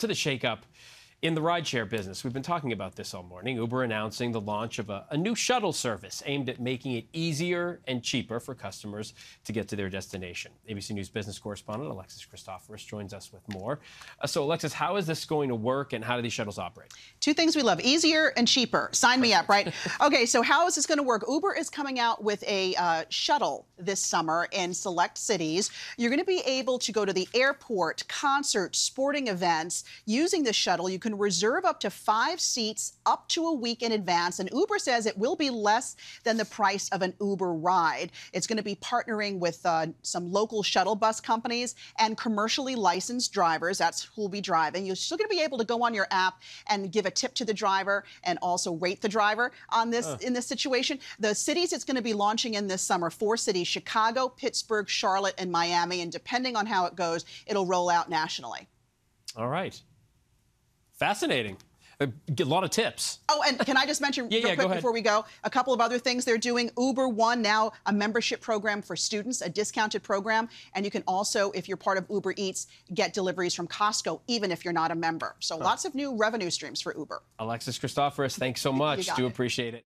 To the shakeup in the rideshare business. We've been talking about this all morning. Uber announcing the launch of a, a, new shuttle service aimed at making it easier and cheaper for customers to get to their destination. ABC News business correspondent Alexis Christoforous joins us with more. Uh, so, Alexis, how is this going to work and how do these shuttles operate? Two things we love easier and cheaper. Sign me up, right? okay, so how is this going to work? Uber is coming out with a uh, shuttle this summer in select cities. You're going to be able to go to the airport, concerts, sporting events. Using the shuttle, you can reserve up to five seats up to a week in advance. And Uber says it will be less than the price of an Uber ride. It's going to be partnering with uh, some local shuttle bus companies and commercially licensed drivers. That's who will be driving. You're still going to be able to go on your app and give a tip to the driver and also rate the driver on this uh. in this situation. The cities it's going to be launching in this summer, four cities, Chicago, Pittsburgh, Charlotte, and Miami. And depending on how it goes, it'll roll out nationally. All right. Fascinating. Uh, a lot of tips. Oh, and can I just mention yeah, real yeah, quick before we go a couple of other things they're doing? Uber One now a membership program for students, a discounted program, and you can also, if you're part of Uber Eats, get deliveries from Costco even if you're not a member. So oh. lots of new revenue streams for Uber. Alexis Christoforous, thanks so much. Do it. appreciate it.